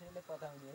thế lấy qua thằng dưới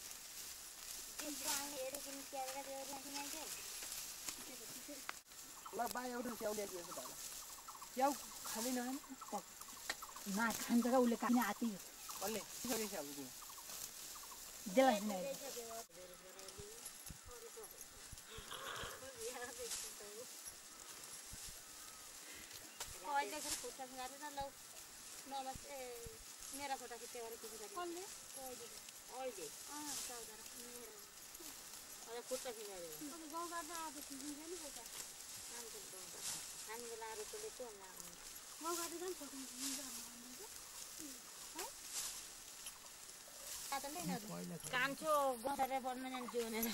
ना खान्छ का उसले काट्ने आती मेरा फोटा खिच्यो अरे कसले अहिले अहिले अँ चौध मेरो अहिले खुट्टा खिचाएर गाउँबाट अब नि फोटा हामीले लाएर त्यसले त्यो गाउँबाट झन् फोटो खिचिन्छ कान्छो पढ्न जान्छु भनेर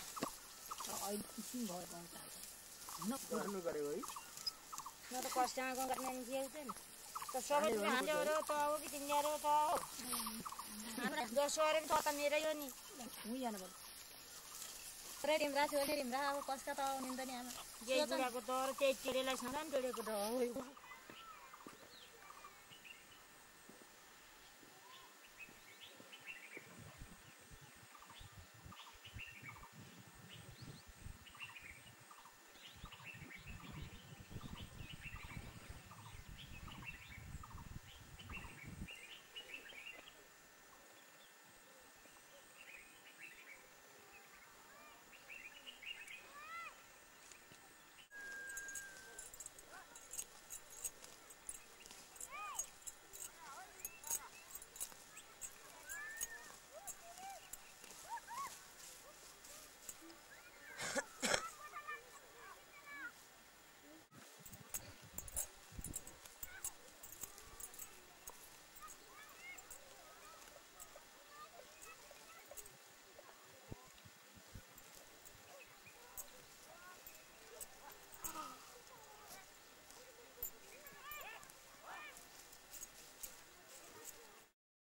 अहिले किसिम भयो गाउँ गर्नु गरेको है म त कष्टमा गाउँ गर्ने मान्छे नि त सबै त हो कि त दस अरे पनि छ त मेरै हो नि उहीँ जानु पर्छ पुरै रिम्रा थियो रिम्रा अब कसका त आउने नि त नि आमा त त्यही टिडेलाई सँग नि टिडेको त